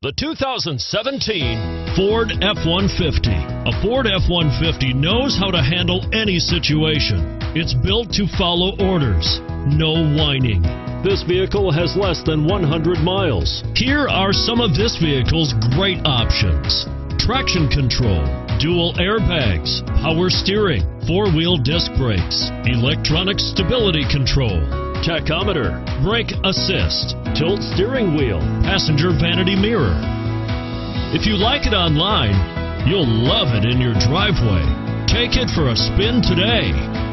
The 2017 Ford F-150. A Ford F-150 knows how to handle any situation. It's built to follow orders, no whining. This vehicle has less than 100 miles. Here are some of this vehicle's great options. Traction control, dual airbags, power steering, four-wheel disc brakes, electronic stability control, tachometer, brake assist, tilt steering wheel, passenger vanity mirror. If you like it online, you'll love it in your driveway. Take it for a spin today.